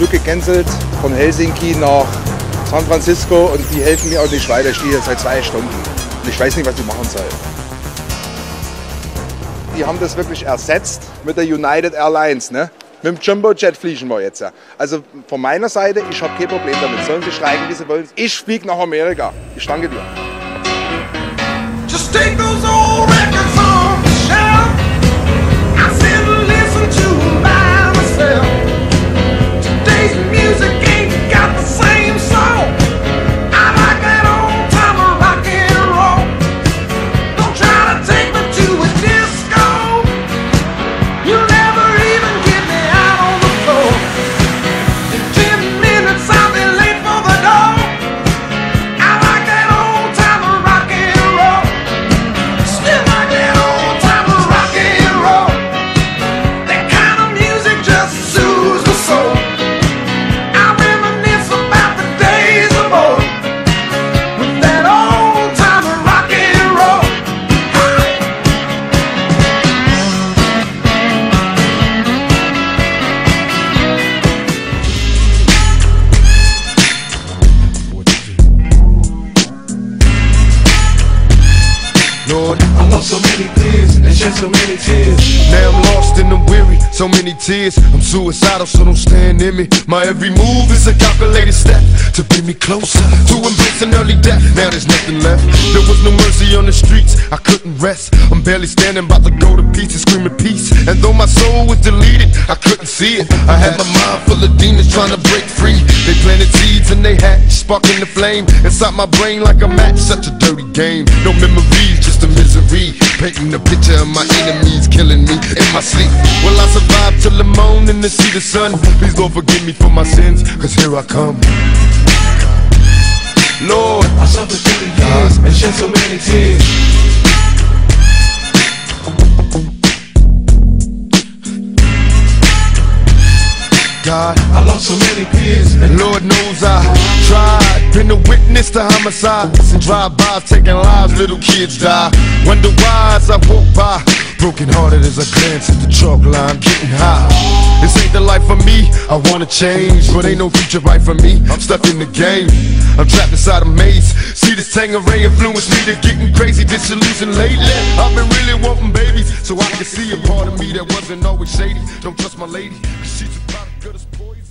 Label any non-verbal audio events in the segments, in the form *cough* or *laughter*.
Flug gecancelt von Helsinki nach San Francisco und die helfen mir auch nicht weiter. Ich stehe hier seit zwei Stunden und ich weiß nicht, was ich machen soll. Die haben das wirklich ersetzt mit der United Airlines. Ne? Mit dem Jumbo-Jet fliegen wir jetzt. Also von meiner Seite, ich habe kein Problem damit. Sollen sie streiken, wie sie wollen. Ich fliege nach Amerika. Ich danke dir. So many tears. Now I'm lost and I'm weary, so many tears. I'm suicidal, so don't stand in me. My every move is a calculated step to bring me closer to embracing early death. Now there's nothing left. There was no mercy on the streets, I couldn't rest. I'm barely standing, about to go to pieces, screaming peace. And though my soul was deleted, I couldn't see it. I had my mind full of demons trying to break free. They planted seeds and they hatched, sparking the flame inside my brain like a match. Such a dirty game. No memories, just a misery. Painting a picture of my enemies killing me in my sleep. Will I survive till the morning to see the sun? Please Lord forgive me for my sins, cause here I come. Lord, I suffered through the years and shed so many tears. God, I lost so many peers, and Lord knows I tried. Been a witness to homicides and drive-bys taking lives, little kids die. Wonder why as I walk by, broken hearted as I glance at the chalk line, getting high. This ain't the life for me. I wanna change, but ain't no future right for me. I'm stuck in the game. I'm trapped inside a maze. See this Tanqueray influence me to getting crazy, disillusioned lately. I've been really wanting babies, so I can see a part of me that wasn't always shady. Don't trust my lady, cause she's about product of this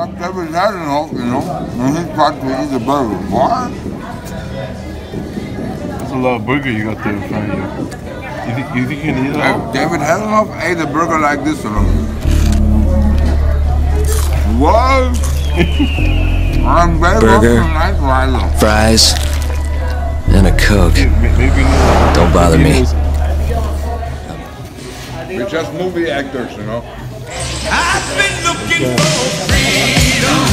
Like David Hasselhoff, you know, and he's got to eat a burger. What? That's a lot of burger you got there in front of you. You think you, think you can eat it all? David Hasselhoff ate a burger like this alone. What? *laughs* I'm very Burger. much nice Rilo. fries, and and a Coke. Don't bother me. We're just movie actors, you know. I've been looking for freedom.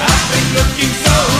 I've been looking so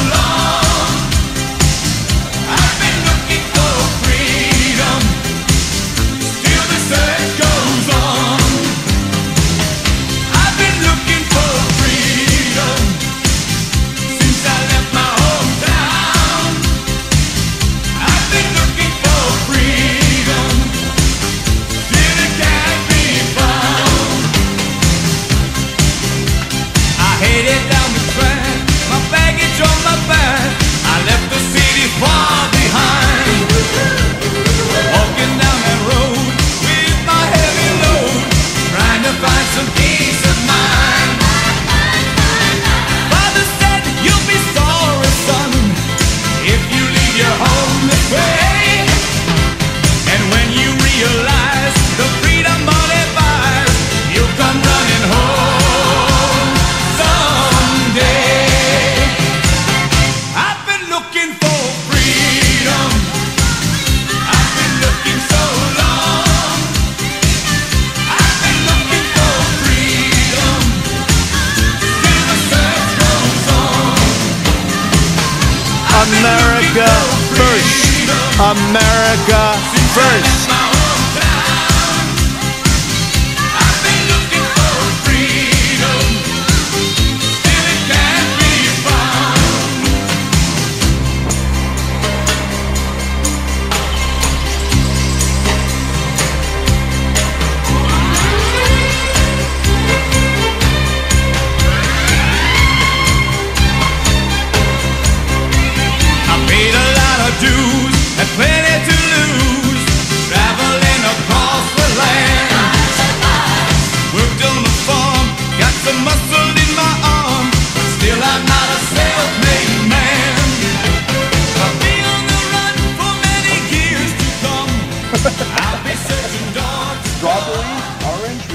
America first.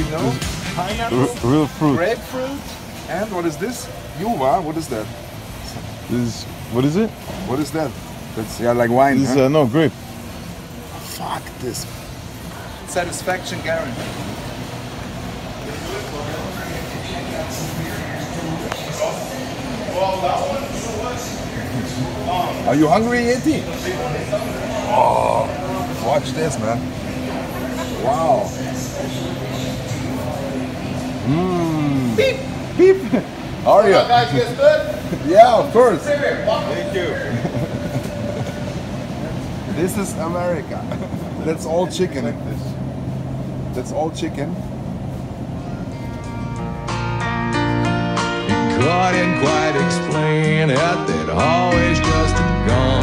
Know. Pineapple, real fruit. grapefruit, and what is this? Yuva, what is that? This is what is it? What is that? That's yeah, like wine. This is huh? uh, no grape. Fuck this. Satisfaction guarantee. Are you hungry, Yeti? Oh, watch this, man. Wow. Mmm. Beep, beep. How are you? Guys, you guys good? *laughs* Yeah, of course. Thank you. *laughs* This is America. *laughs* That's all chicken. That's all chicken. Couldn't quite explain it, they'd always just gone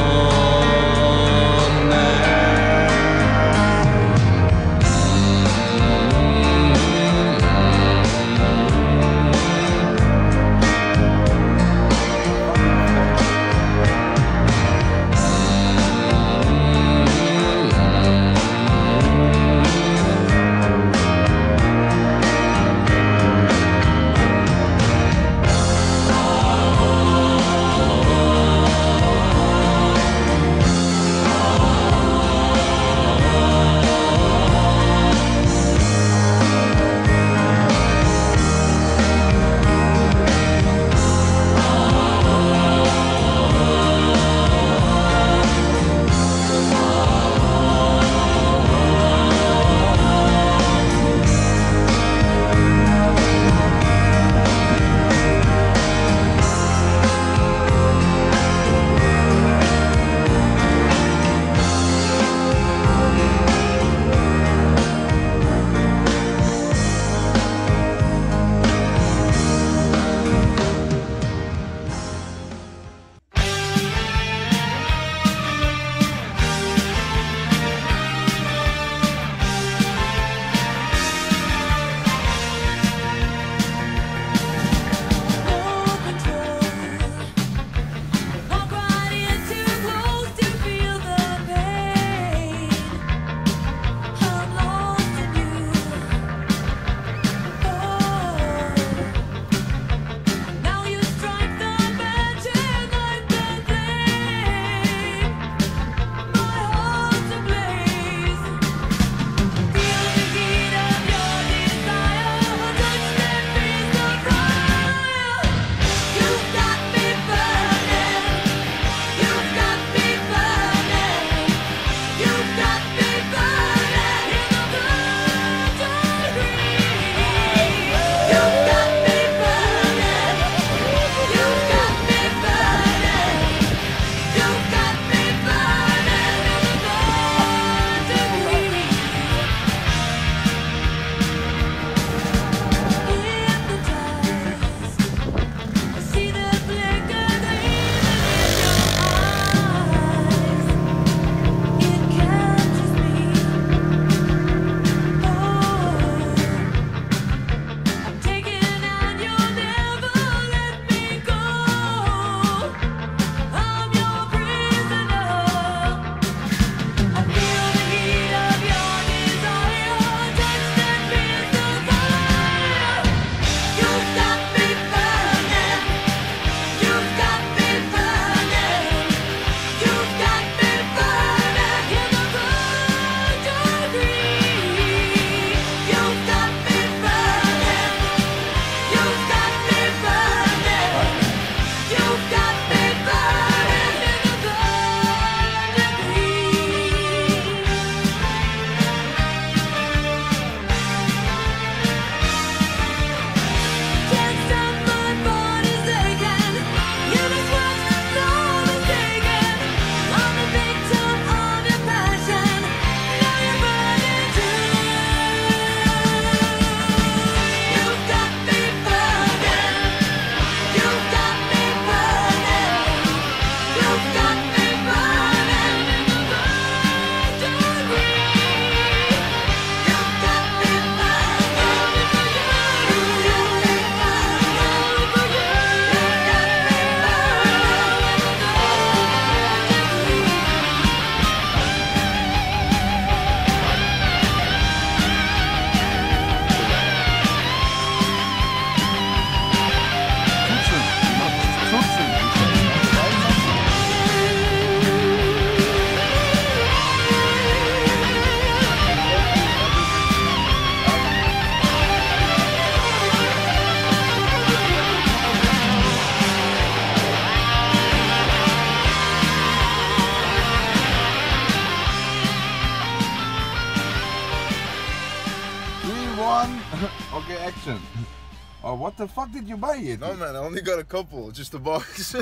what the fuck did you buy it? No man, I only got a couple, just a box.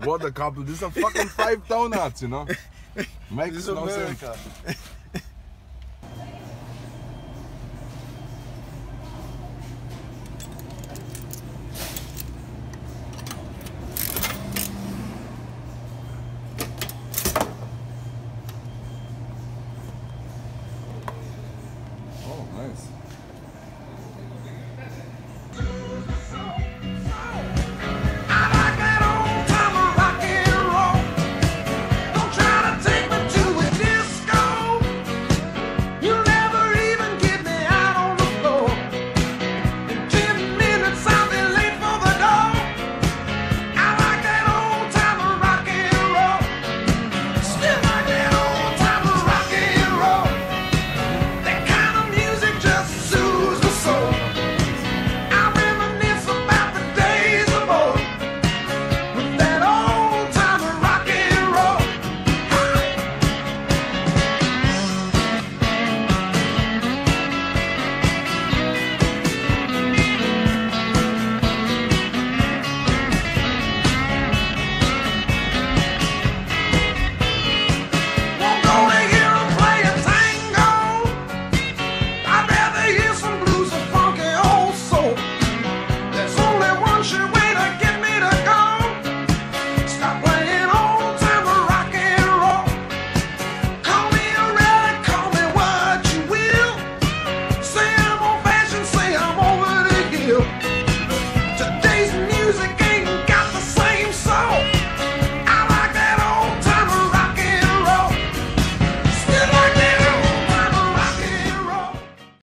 What a couple. This are fucking five donuts, you know. *laughs* Makes this is no sense. America.